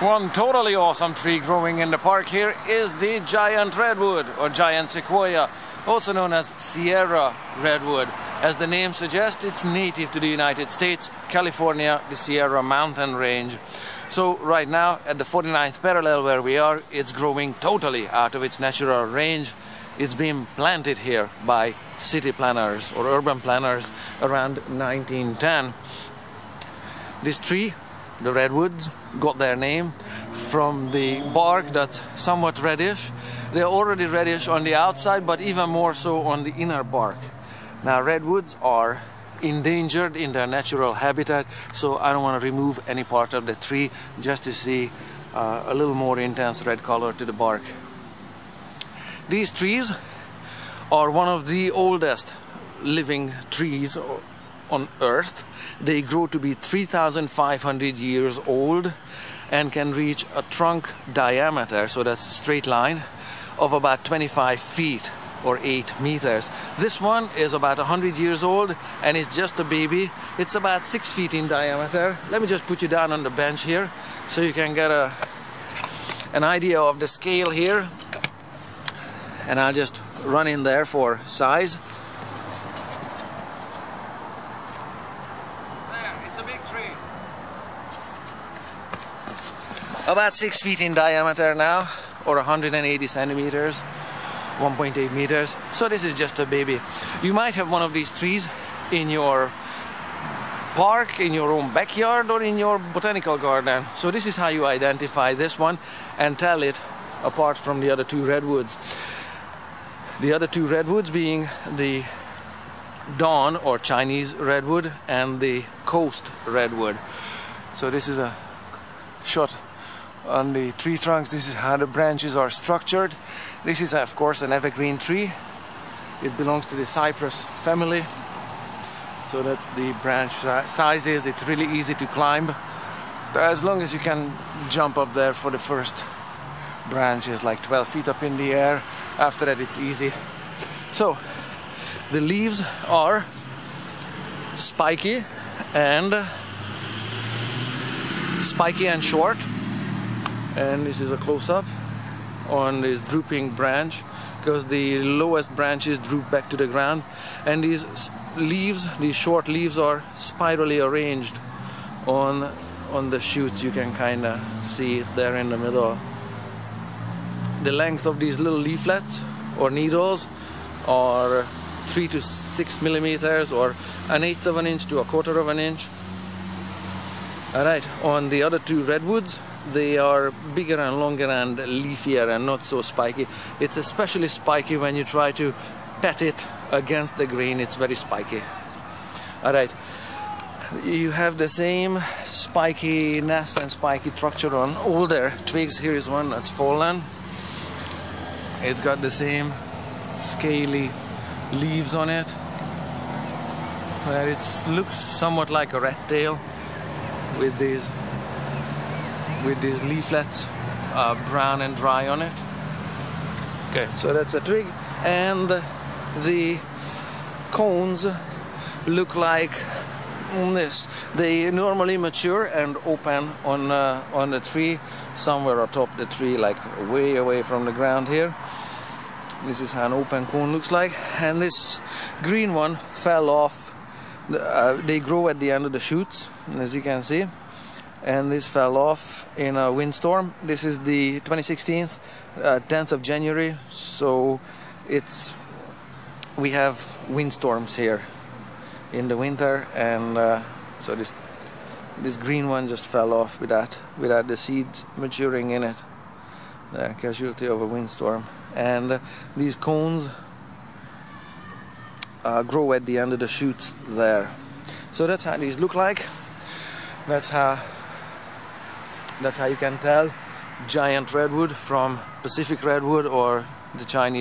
One totally awesome tree growing in the park here is the giant redwood or giant sequoia, also known as Sierra redwood. As the name suggests, it's native to the United States, California, the Sierra mountain range. So right now at the 49th parallel where we are, it's growing totally out of its natural range. It's been planted here by city planners or urban planners around 1910. This tree the redwoods got their name from the bark that's somewhat reddish. They're already reddish on the outside, but even more so on the inner bark. Now, redwoods are endangered in their natural habitat, so I don't want to remove any part of the tree just to see uh, a little more intense red color to the bark. These trees are one of the oldest living trees on Earth. They grow to be 3,500 years old and can reach a trunk diameter, so that's a straight line, of about 25 feet or 8 meters. This one is about 100 years old and it's just a baby. It's about 6 feet in diameter. Let me just put you down on the bench here so you can get a, an idea of the scale here. And I'll just run in there for size. About six feet in diameter now or 180 centimeters 1.8 meters. So this is just a baby. You might have one of these trees in your park in your own backyard or in your botanical garden. So this is how you identify this one and tell it apart from the other two redwoods. The other two redwoods being the dawn or Chinese redwood and the coast redwood. So this is a shot on the tree trunks. This is how the branches are structured. This is of course an evergreen tree. It belongs to the cypress family so that's the branch sizes it's really easy to climb. As long as you can jump up there for the first branch is like 12 feet up in the air. After that it's easy. So the leaves are spiky and spiky and short. And this is a close-up on this drooping branch because the lowest branches droop back to the ground. And these leaves these short leaves are spirally arranged on on the shoots. You can kind of see it there in the middle. The length of these little leaflets or needles are three to six millimeters or an eighth of an inch to a quarter of an inch all right on the other two redwoods they are bigger and longer and leafier and not so spiky. It's especially spiky when you try to pat it against the grain, it's very spiky. Alright, you have the same spikiness and spiky structure on older twigs. Here is one that's fallen. It's got the same scaly leaves on it. But it looks somewhat like a rat tail with these with these leaflets uh, brown and dry on it. Okay. So that's a twig. And the cones look like this. They normally mature and open on uh, on the tree somewhere atop the tree like way away from the ground here this is how an open cone looks like and this green one fell off uh, they grow at the end of the shoots as you can see and this fell off in a windstorm. This is the 2016, uh, 10th of January, so it's we have windstorms here in the winter, and uh, so this this green one just fell off without without the seeds maturing in it. The casualty of a windstorm, and uh, these cones uh, grow at the end of the shoots there. So that's how these look like. That's how that's how you can tell giant redwood from Pacific redwood or the Chinese